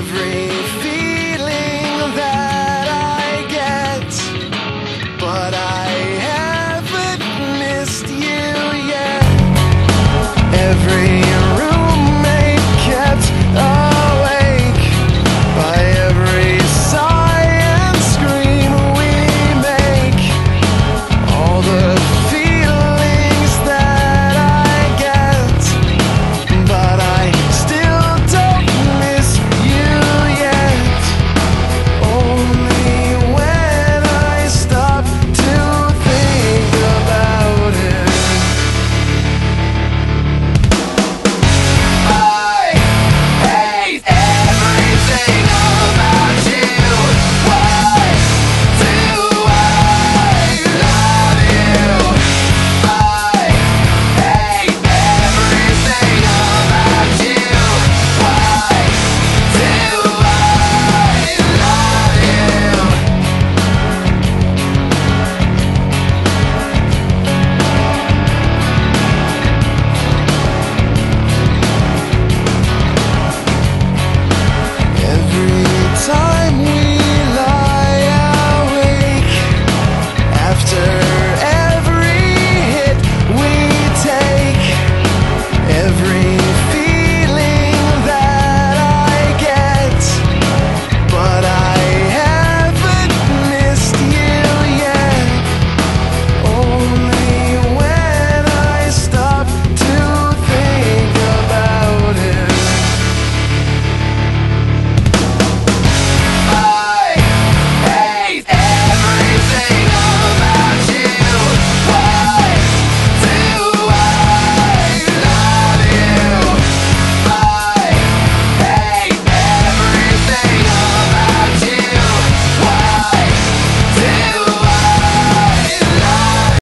every